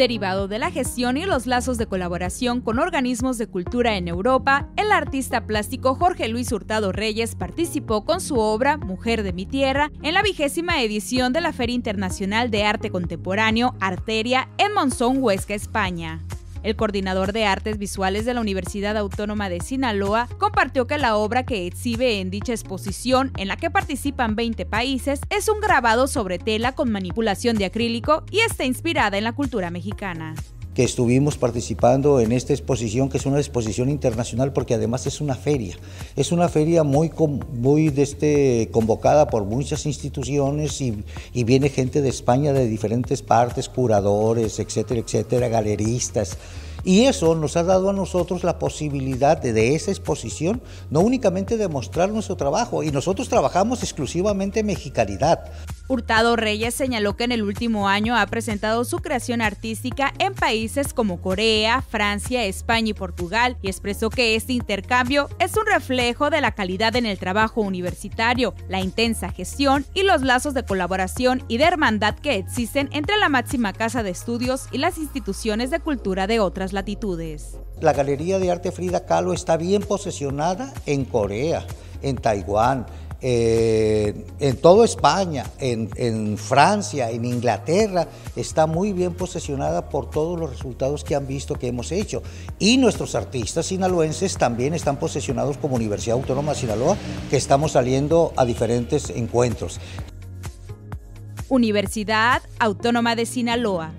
Derivado de la gestión y los lazos de colaboración con organismos de cultura en Europa, el artista plástico Jorge Luis Hurtado Reyes participó con su obra Mujer de mi Tierra en la vigésima edición de la Feria Internacional de Arte Contemporáneo Arteria en Monzón, Huesca, España. El coordinador de artes visuales de la Universidad Autónoma de Sinaloa compartió que la obra que exhibe en dicha exposición, en la que participan 20 países, es un grabado sobre tela con manipulación de acrílico y está inspirada en la cultura mexicana que estuvimos participando en esta exposición, que es una exposición internacional porque además es una feria. Es una feria muy, muy este, convocada por muchas instituciones y, y, viene gente de España de diferentes partes, curadores, etcétera, etcétera, galeristas. Y eso nos ha dado a nosotros la posibilidad de, de esa exposición, no únicamente de mostrar nuestro trabajo, y nosotros trabajamos exclusivamente en mexicanidad. Hurtado Reyes señaló que en el último año ha presentado su creación artística en países como Corea, Francia, España y Portugal y expresó que este intercambio es un reflejo de la calidad en el trabajo universitario, la intensa gestión y los lazos de colaboración y de hermandad que existen entre la máxima casa de estudios y las instituciones de cultura de otras latitudes. La Galería de Arte Frida Kahlo está bien posesionada en Corea, en Taiwán, eh, en toda España, en, Francia, en Inglaterra, está muy bien posesionada por todos los resultados que han visto que hemos hecho. Y nuestros artistas sinaloenses también están posesionados como Universidad Autónoma de Sinaloa, que estamos saliendo a diferentes encuentros. Universidad Autónoma de Sinaloa